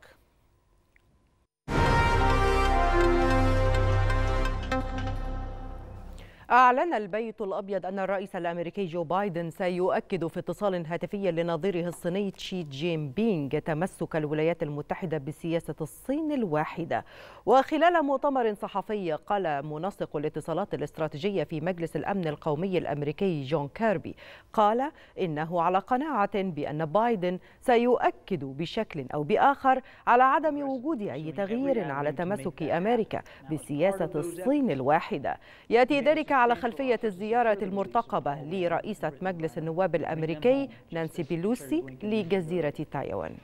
أعلن البيت الأبيض أن الرئيس الأمريكي جو بايدن سيؤكد في اتصال هاتفي لنظيره الصيني تشي جين بينغ تمسك الولايات المتحدة بسياسة الصين الواحدة. وخلال مؤتمر صحفي قال منسق الاتصالات الاستراتيجية في مجلس الأمن القومي الأمريكي جون كيربي قال إنه على قناعة بأن بايدن سيؤكد بشكل أو بآخر على عدم وجود أي تغيير على تمسك أمريكا بسياسة الصين الواحدة. يأتي ذلك على خلفية الزيارة المرتقبة لرئيسة مجلس النواب الأمريكي نانسي بيلوسي لجزيرة تايوان.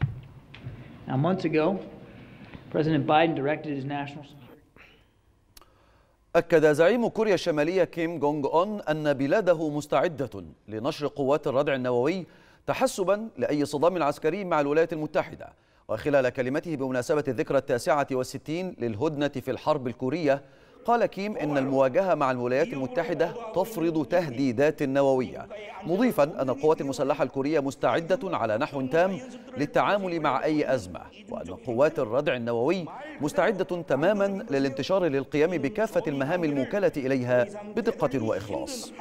أكد زعيم كوريا الشمالية كيم جونج أون أن بلاده مستعدة لنشر قوات الردع النووي تحسبا لأي صدام عسكري مع الولايات المتحدة وخلال كلمته بمناسبة الذكرى التاسعة والستين للهدنة في الحرب الكورية قال كيم إن المواجهة مع الولايات المتحدة تفرض تهديدات نووية مضيفا أن القوات المسلحة الكورية مستعدة على نحو تام للتعامل مع أي أزمة وأن قوات الردع النووي مستعدة تماما للانتشار للقيام بكافة المهام الموكلة إليها بدقة وإخلاص.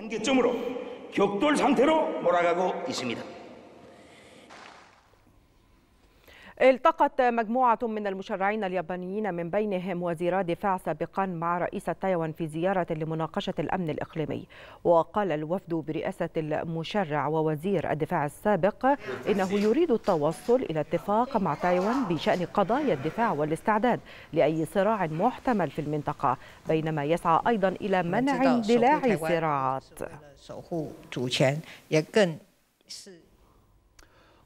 التقت مجموعة من المشرعين اليابانيين من بينهم وزيرا دفاع سابقا مع رئيس تايوان في زيارة لمناقشة الأمن الإقليمي. وقال الوفد برئاسة المشرع ووزير الدفاع السابق إنه يريد التوصل إلى اتفاق مع تايوان بشأن قضايا الدفاع والاستعداد لأي صراع محتمل في المنطقة بينما يسعى أيضا إلى منع اندلاع الصراعات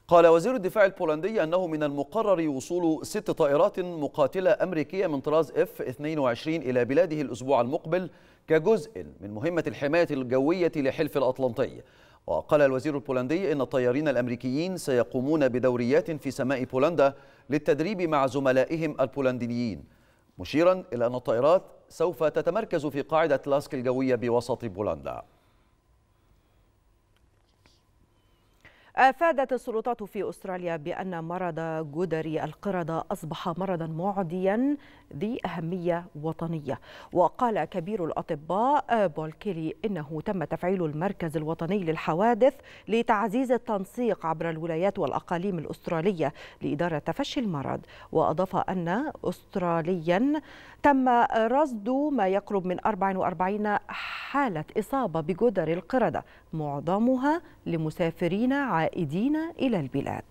قال وزير الدفاع البولندي أنه من المقرر وصول ست طائرات مقاتلة أمريكية من طراز F-22 إلى بلاده الأسبوع المقبل كجزء من مهمة الحماية الجوية لحلف الأطلنطي. وقال الوزير البولندي أن الطيارين الأمريكيين سيقومون بدوريات في سماء بولندا للتدريب مع زملائهم البولنديين. مشيرا إلى أن الطائرات سوف تتمركز في قاعدة لاسك الجوية بوسط بولندا. أفادت السلطات في أستراليا بأن مرض جدري القردة أصبح مرضا معديا ذي أهمية وطنية. وقال كبير الأطباء بول كيلي إنه تم تفعيل المركز الوطني للحوادث لتعزيز التنسيق عبر الولايات والأقاليم الأسترالية لإدارة تفشي المرض. وأضاف أن أستراليا تم رصد ما يقرب من 44 حالة إصابة بجدر القردة معظمها لمسافرين عائدين إلى البلاد.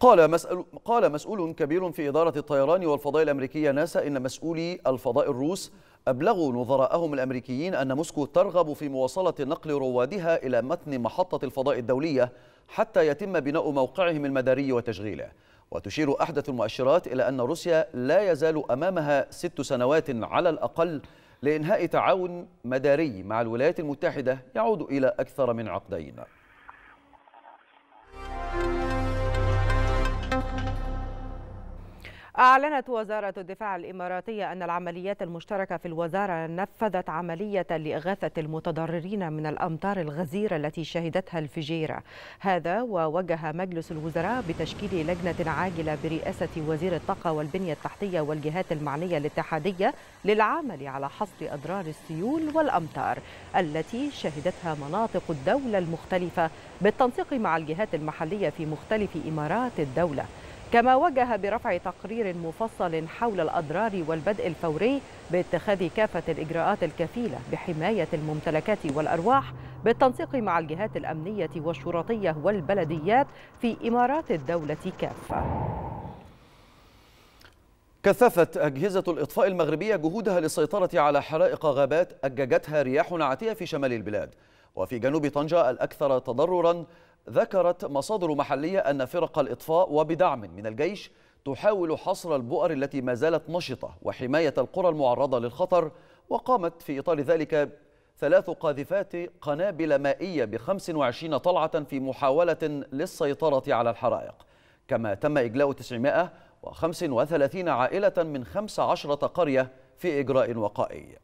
قال مسؤول, قال مسؤول كبير في إدارة الطيران والفضاء الأمريكية ناسا إن مسؤولي الفضاء الروس أبلغوا نظراءهم الأمريكيين أن موسكو ترغب في مواصلة نقل روادها إلى متن محطة الفضاء الدولية حتى يتم بناء موقعهم المداري وتشغيله. وتشير أحدث المؤشرات إلى أن روسيا لا يزال أمامها ست سنوات على الأقل لإنهاء تعاون مداري مع الولايات المتحدة يعود إلى أكثر من عقدين. أعلنت وزارة الدفاع الإماراتية أن العمليات المشتركة في الوزارة نفذت عملية لإغاثة المتضررين من الأمطار الغزيرة التي شهدتها الفجيرة. هذا ووجه مجلس الوزراء بتشكيل لجنة عاجلة برئاسة وزير الطاقة والبنية التحتية والجهات المعنية الاتحادية للعمل على حصر أضرار السيول والأمطار التي شهدتها مناطق الدولة المختلفة بالتنسيق مع الجهات المحلية في مختلف إمارات الدولة. كما وجه برفع تقرير مفصل حول الأضرار والبدء الفوري باتخاذ كافة الإجراءات الكفيلة بحماية الممتلكات والأرواح بالتنسيق مع الجهات الأمنية والشرطية والبلديات في إمارات الدولة كافة. كثفت أجهزة الإطفاء المغربية جهودها للسيطرة على حرائق غابات أججتها رياح عاتية في شمال البلاد. وفي جنوب طنجة الأكثر تضرراً ذكرت مصادر محلية أن فرق الإطفاء وبدعم من الجيش تحاول حصر البؤر التي ما زالت نشطة وحماية القرى المعرضة للخطر وقامت في إطار ذلك ثلاث قاذفات قنابل مائية ب 25 طلعة في محاولة للسيطرة على الحرائق. كما تم إجلاء 935 عائلة من 15 قرية في إجراء وقائي.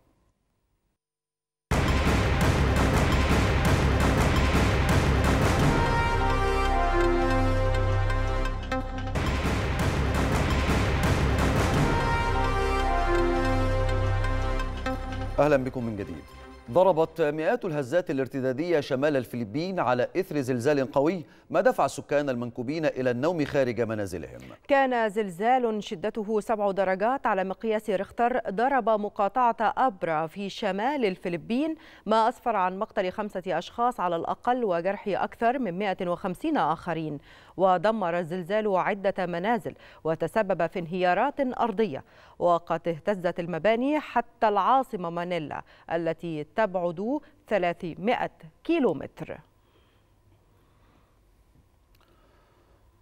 أهلا بكم من جديد. ضربت مئات الهزات الارتدادية شمال الفلبين على إثر زلزال قوي ما دفع السكان المنكوبين إلى النوم خارج منازلهم. كان زلزال شدته سبع درجات على مقياس ريختر ضرب مقاطعة أبرا في شمال الفلبين ما أسفر عن مقتل خمسة أشخاص على الأقل وجرح أكثر من 150 آخرين. ودمر الزلزال عدة منازل وتسبب في انهيارات أرضية. وقد اهتزت المباني حتى العاصمة مانيلا التي تبعد 300 كيلومتر.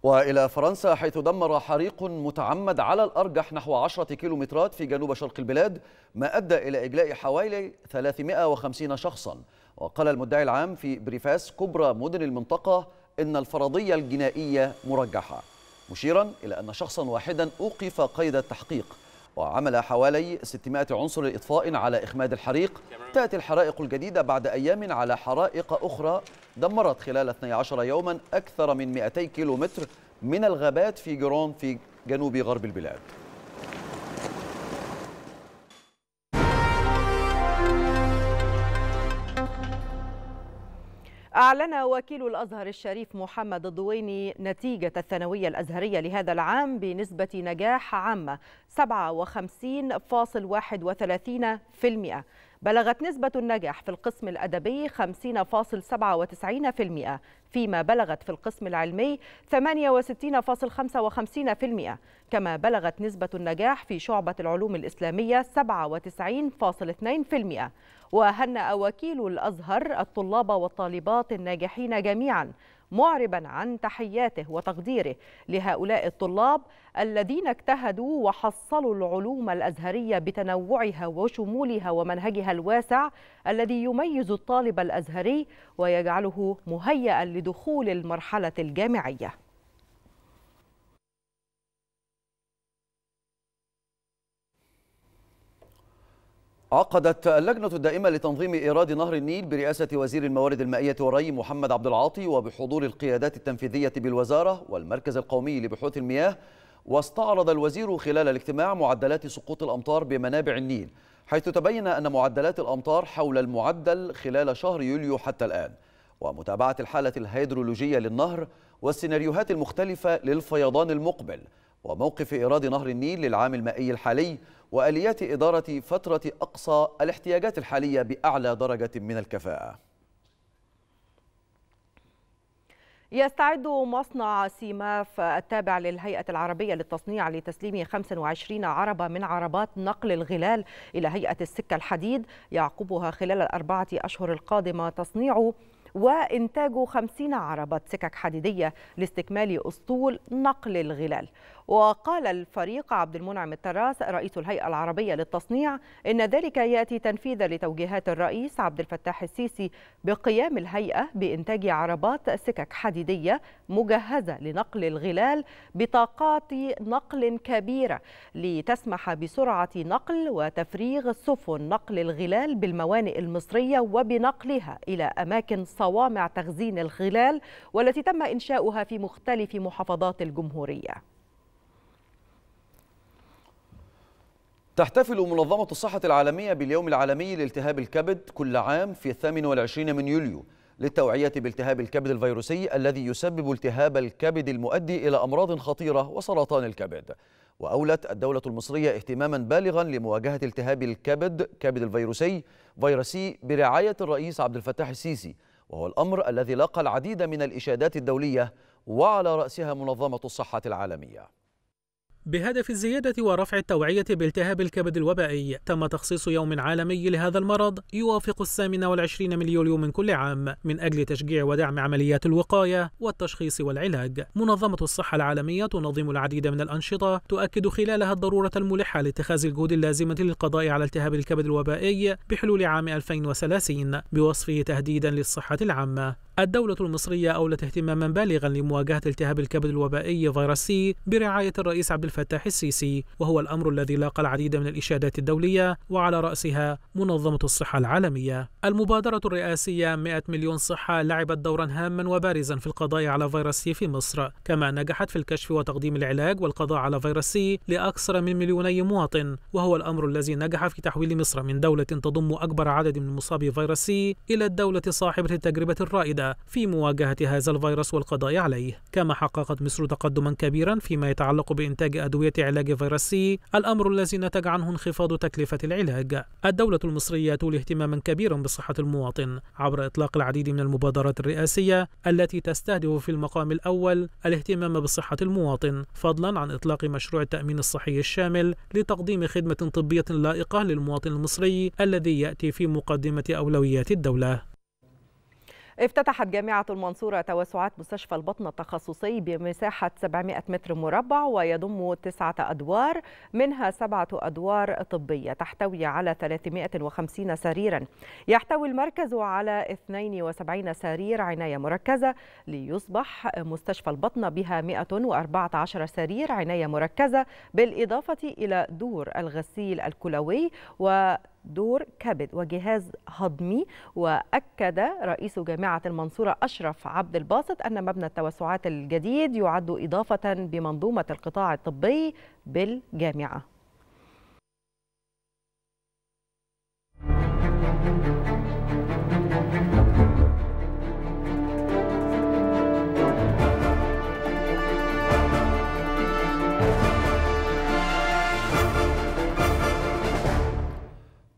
وإلى فرنسا حيث دمر حريق متعمد على الأرجح نحو 10 كيلومترات في جنوب شرق البلاد ما أدى إلى إجلاء حوالي 350 شخصا. وقال المدعي العام في بريفاس كبرى مدن المنطقة إن الفرضية الجنائية مرجحة مشيرا إلى أن شخصا واحدا أوقف قيد التحقيق وعمل حوالي 600 عنصر إطفاء على إخماد الحريق تأتي الحرائق الجديدة بعد أيام على حرائق أخرى دمرت خلال 12 يوما أكثر من 200 كيلومتر من الغابات في جيرون في جنوب غرب البلاد. أعلن وكيل الأزهر الشريف محمد الضويني نتيجة الثانوية الأزهرية لهذا العام بنسبة نجاح عامة 57.31% بلغت نسبة النجاح في القسم الأدبي 50.97% فيما بلغت في القسم العلمي 68.55% كما بلغت نسبة النجاح في شعبة العلوم الإسلامية 97.2% وهنأ وكيل الأزهر الطلاب والطالبات الناجحين جميعا معربا عن تحياته وتقديره لهؤلاء الطلاب الذين اجتهدوا وحصلوا العلوم الأزهرية بتنوعها وشمولها ومنهجها الواسع الذي يميز الطالب الأزهري ويجعله مهيئا لدخول المرحلة الجامعية. عقدت اللجنة الدائمة لتنظيم إيراد نهر النيل برئاسة وزير الموارد المائية والري محمد عبد العاطي وبحضور القيادات التنفيذية بالوزارة والمركز القومي لبحوث المياه واستعرض الوزير خلال الاجتماع معدلات سقوط الأمطار بمنابع النيل حيث تبين أن معدلات الأمطار حول المعدل خلال شهر يوليو حتى الآن ومتابعة الحالة الهيدرولوجية للنهر والسيناريوهات المختلفة للفيضان المقبل وموقف إيراد نهر النيل للعام المائي الحالي وآليات إدارة فترة أقصى الاحتياجات الحالية بأعلى درجة من الكفاءة. يستعد مصنع سيماف التابع للهيئة العربية للتصنيع لتسليم 25 عربة من عربات نقل الغلال إلى هيئة السكة الحديد يعقبها خلال الأربعة أشهر القادمة تصنيع وإنتاج 50 عربة سكك حديدية لاستكمال أسطول نقل الغلال. وقال الفريق عبد المنعم التراس رئيس الهيئة العربية للتصنيع إن ذلك يأتي تنفيذا لتوجيهات الرئيس عبد الفتاح السيسي بقيام الهيئة بإنتاج عربات سكك حديدية مجهزة لنقل الغلال بطاقات نقل كبيرة لتسمح بسرعة نقل وتفريغ سفن نقل الغلال بالموانئ المصرية وبنقلها إلى أماكن صوامع تخزين الغلال والتي تم إنشاؤها في مختلف محافظات الجمهورية. تحتفل منظمة الصحة العالمية باليوم العالمي لالتهاب الكبد كل عام في الثامن والعشرين من يوليو للتوعية بالتهاب الكبد الفيروسي الذي يسبب التهاب الكبد المؤدي إلى أمراض خطيرة وسرطان الكبد. وأولت الدولة المصرية اهتماما بالغا لمواجهة التهاب الكبد كبد الفيروسي فيروسي برعاية الرئيس عبد الفتاح السيسي. وهو الأمر الذي لاقى العديد من الإشادات الدولية وعلى رأسها منظمة الصحة العالمية. بهدف الزيادة ورفع التوعية بالتهاب الكبد الوبائي تم تخصيص يوم عالمي لهذا المرض يوافق الثامن والعشرين من يوليو من كل عام من أجل تشجيع ودعم عمليات الوقاية والتشخيص والعلاج. منظمة الصحة العالمية تنظم العديد من الأنشطة تؤكد خلالها الضرورة الملحة لاتخاذ الجهود اللازمة للقضاء على التهاب الكبد الوبائي بحلول عام 2030 بوصفه تهديدا للصحة العامة. الدولة المصرية أولت اهتماما بالغا لمواجهة التهاب الكبد الوبائي فيروس سي برعاية الرئيس عبد الفتاح السيسي وهو الأمر الذي لاقى العديد من الإشادات الدولية وعلى رأسها منظمة الصحة العالمية. المبادرة الرئاسية 100 مليون صحة لعبت دورا هاما وبارزا في القضاء على فيروس C في مصر كما نجحت في الكشف وتقديم العلاج والقضاء على فيروس C لأكثر من مليوني مواطن وهو الأمر الذي نجح في تحويل مصر من دولة تضم أكبر عدد من مصابي فيروس C إلى الدولة صاحبة التجربة الرائدة. في مواجهة هذا الفيروس والقضاء عليه. كما حققت مصر تقدما كبيرا فيما يتعلق بإنتاج أدوية علاج فيروس C الأمر الذي نتج عنه انخفاض تكلفة العلاج. الدولة المصرية تولي اهتماما كبيرا بصحة المواطن. عبر إطلاق العديد من المبادرات الرئاسية التي تستهدف في المقام الأول الاهتمام بصحة المواطن فضلا عن إطلاق مشروع التأمين الصحي الشامل لتقديم خدمة طبية لائقة للمواطن المصري الذي يأتي في مقدمة أولويات الدولة. افتتحت جامعة المنصورة توسعات مستشفى البطن التخصصي بمساحة 700 متر مربع ويضم تسعة أدوار منها سبعة أدوار طبية تحتوي على 350 سريرا. يحتوي المركز على 72 سرير عناية مركزة ليصبح مستشفى البطن بها 114 سرير عناية مركزة بالإضافة إلى دور الغسيل الكلوي و دور كبد وجهاز هضمي. وأكد رئيس جامعة المنصورة أشرف عبد الباسط أن مبنى التوسعات الجديد يعد إضافة بمنظومة القطاع الطبي بالجامعة.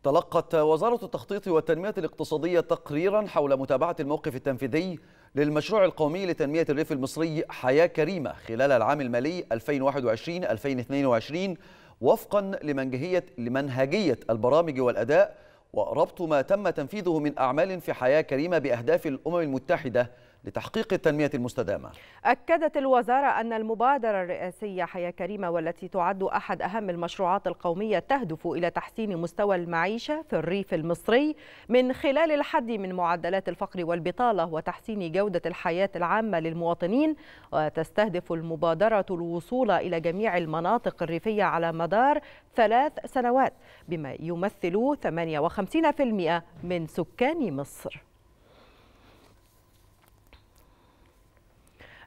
تلقت وزارة التخطيط والتنمية الاقتصادية تقريرا حول متابعة الموقف التنفيذي للمشروع القومي لتنمية الريف المصري حياة كريمة خلال العام المالي 2021-2022 وفقا لمنهجية لمنهجية البرامج والأداء وربط ما تم تنفيذه من أعمال في حياة كريمة بأهداف الأمم المتحدة لتحقيق التنمية المستدامة. أكدت الوزارة أن المبادرة الرئاسية حياة كريمة والتي تعد أحد أهم المشروعات القومية تهدف إلى تحسين مستوى المعيشة في الريف المصري من خلال الحد من معدلات الفقر والبطالة وتحسين جودة الحياة العامة للمواطنين وتستهدف المبادرة الوصول إلى جميع المناطق الريفية على مدار ثلاث سنوات بما يمثل 58% من سكان مصر.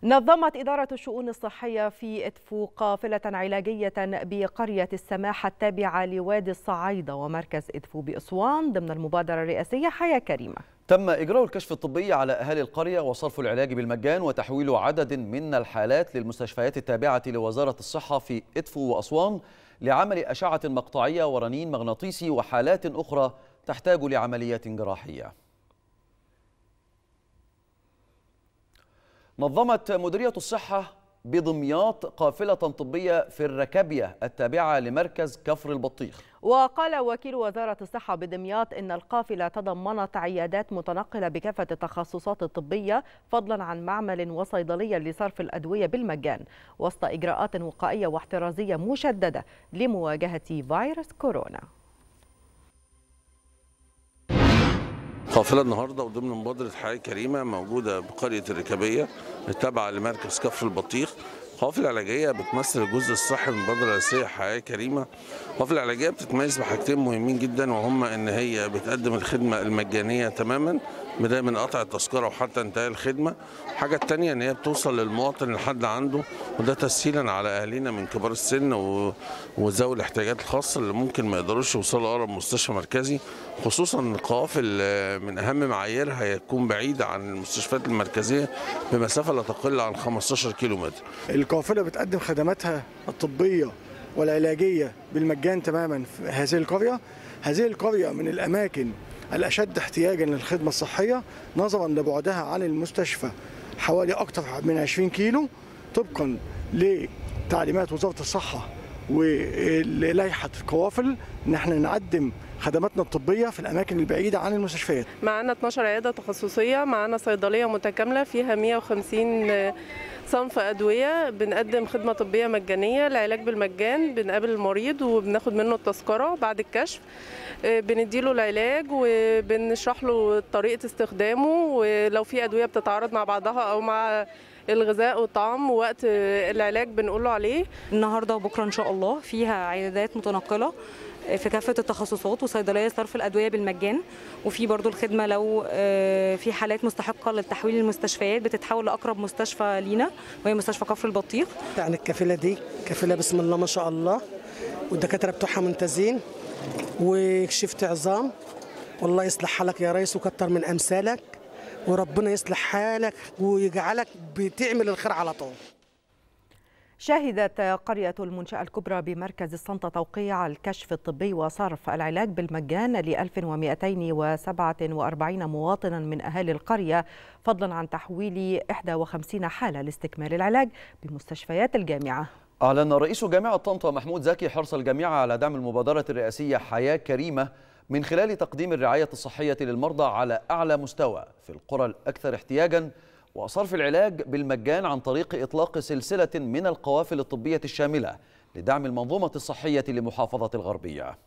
نظمت إدارة الشؤون الصحية في إدفو قافلة علاجية بقرية السماحة التابعة لوادي الصعايدة ومركز إدفو بأسوان ضمن المبادرة الرئاسية حياة كريمة. تم إجراء الكشف الطبي على أهالي القرية وصرف العلاج بالمجان وتحويل عدد من الحالات للمستشفيات التابعة لوزارة الصحة في إدفو وأسوان لعمل أشعة مقطعية ورنين مغناطيسي وحالات أخرى تحتاج لعمليات جراحية. نظمت مديرية الصحة بدمياط قافلة طبية في الركابية التابعة لمركز كفر البطيخ. وقال وكيل وزارة الصحة بدمياط إن القافلة تضمنت عيادات متنقلة بكافة التخصصات الطبية فضلا عن معمل وصيدلية لصرف الأدوية بالمجان وسط إجراءات وقائية واحترازية مشددة لمواجهة فيروس كورونا. قافلة النهاردة وضمن مبادرة حياة كريمة موجودة بقرية الركابية التابعة لمركز كفر البطيخ. القوافل العلاجية بتمثل الجزء الصحي من المبادرة الرئاسية حياة كريمة. القوافل العلاجية بتتميز بحاجتين مهمين جدا وهما إن هي بتقدم الخدمة المجانية تماما بداية من قطع التذكرة وحتى انتهاء الخدمة. الحاجة التانية إن هي بتوصل للمواطن لحد عنده وده تسهيلا على أهالينا من كبار السن وذوي الاحتياجات الخاصة اللي ممكن ما يقدروش يوصلوا اقرب مستشفى مركزي. خصوصا القوافل آه، من أهم معاييرها هي تكون بعيدة عن المستشفيات المركزية بمسافة لا تقل عن 15 كيلو متر بتقدم خدماتها الطبية والعلاجية بالمجان تماما في هذه القرية. هذه القرية من الأماكن الأشد احتياجا للخدمة الصحية نظرا لبعدها عن المستشفى. حوالي أكثر من 20 كيلو طبقا لتعليمات وزارة الصحة ولائحة القوافل ان إحنا نقدم خدماتنا الطبية في الأماكن البعيدة عن المستشفيات. معانا 12 عيادة تخصصية معانا صيدلية متكاملة فيها 150 صنف أدوية. بنقدم خدمة طبية مجانية العلاج بالمجان بنقابل المريض وبناخد منه التذكرة بعد الكشف. بنديله العلاج وبنشرح له طريقة استخدامه ولو في أدوية بتتعارض مع بعضها أو مع الغذاء والطعام ووقت العلاج بنقول له عليه. النهارده وبكرة إن شاء الله فيها عيادات متنقلة. في كافة التخصصات وصيدلية صرف الأدوية بالمجان. وفي برضو الخدمة لو في حالات مستحقة للتحويل للمستشفيات بتتحول لأقرب مستشفى لينا وهي مستشفى كفر البطيخ. يعني الكفيله دي كفيله بسم الله ما شاء الله. والدكاترة بتوعها ممتازين. وشفت عظام. والله يصلح حالك يا ريس وكتر من أمثالك. وربنا يصلح حالك ويجعلك بتعمل الخير على طول. شهدت قرية المنشأة الكبرى بمركز السلطة توقيع الكشف الطبي وصرف العلاج بالمجان ل 1247 مواطنا من أهالي القرية فضلا عن تحويل 51 حالة لاستكمال العلاج بمستشفيات الجامعة. أعلن رئيس جامعة طنطا محمود زكي حرص الجامعة على دعم المبادرة الرئاسية حياة كريمة من خلال تقديم الرعاية الصحية للمرضى على أعلى مستوى في القرى الأكثر احتياجاً وصرف العلاج بالمجان عن طريق إطلاق سلسلة من القوافل الطبية الشاملة لدعم المنظومة الصحية لمحافظة الغربية.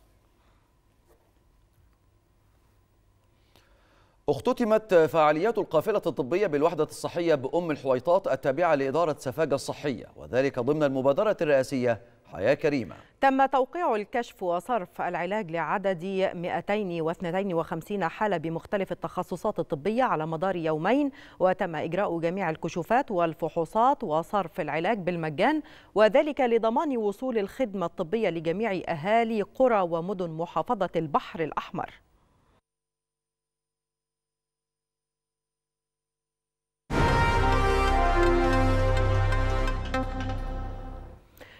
اختتمت فعاليات القافلة الطبية بالوحدة الصحية بأم الحويطات التابعة لإدارة سفاجة الصحية وذلك ضمن المبادرة الرئاسية حياة كريمة. تم توقيع الكشف وصرف العلاج لعدد 252 حالة بمختلف التخصصات الطبية على مدار يومين وتم إجراء جميع الكشوفات والفحوصات وصرف العلاج بالمجان وذلك لضمان وصول الخدمة الطبية لجميع أهالي قرى ومدن محافظة البحر الأحمر.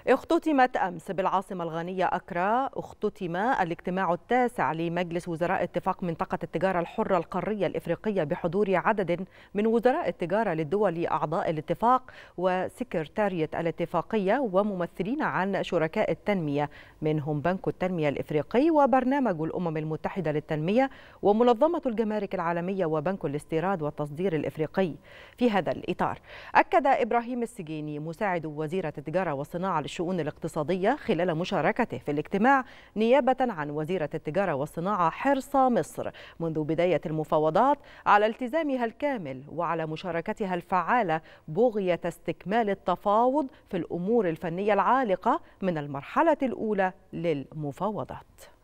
اختتمت أمس بالعاصمة الغانية أكرا اختتم الاجتماع التاسع لمجلس وزراء اتفاق منطقة التجارة الحرة القارية الإفريقية بحضور عدد من وزراء التجارة للدول أعضاء الاتفاق وسكرتارية الاتفاقية وممثلين عن شركاء التنمية منهم بنك التنمية الإفريقي وبرنامج الأمم المتحدة للتنمية ومنظمة الجمارك العالمية وبنك الاستيراد والتصدير الإفريقي. في هذا الإطار أكد إبراهيم السجيني مساعد وزيرة التجارة والصناعة الشؤون الاقتصادية خلال مشاركته في الاجتماع نيابة عن وزيرة التجارة والصناعة حرص مصر منذ بداية المفاوضات على التزامها الكامل وعلى مشاركتها الفعالة بغية استكمال التفاوض في الأمور الفنية العالقة من المرحلة الأولى للمفاوضات.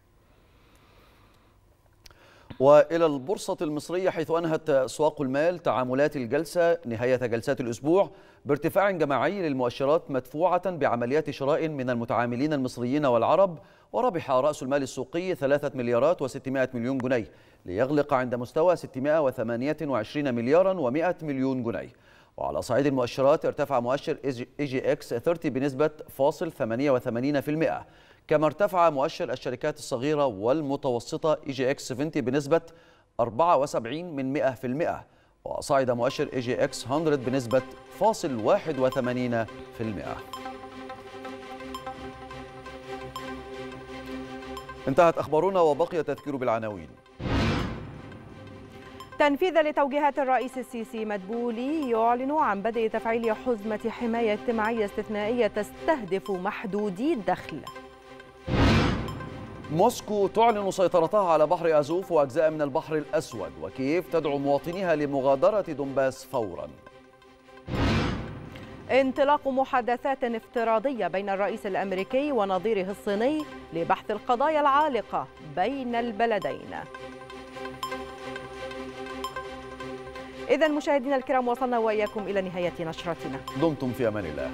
وإلى البورصة المصرية حيث أنهت أسواق المال تعاملات الجلسة نهاية جلسات الأسبوع بارتفاع جماعي للمؤشرات مدفوعة بعمليات شراء من المتعاملين المصريين والعرب وربح رأس المال السوقي 3 مليارات و600 مليون جنيه ليغلق عند مستوى 628 مليارا و100 مليون جنيه. وعلى صعيد المؤشرات ارتفع مؤشر EGX 30 بنسبة فاصل 88% كما ارتفع مؤشر الشركات الصغيرة والمتوسطة EGX 70 بنسبة 74 من 100% وصعد مؤشر EGX 100 بنسبة فاصل 81% انتهت أخبارنا وبقي تذكير بالعناوين. تنفيذا لتوجيهات الرئيس السيسي مدبولي يعلن عن بدء تفعيل حزمة حماية اجتماعية استثنائية تستهدف محدودي الدخل. موسكو تعلن سيطرتها على بحر أزوف وأجزاء من البحر الأسود وكييف تدعو مواطنيها لمغادرة دونباس فوراً. انطلاق محادثات افتراضية بين الرئيس الأمريكي ونظيره الصيني لبحث القضايا العالقة بين البلدين. إذا مشاهدينا الكرام وصلنا وإياكم إلى نهاية نشرتنا. دمتم في أمان الله.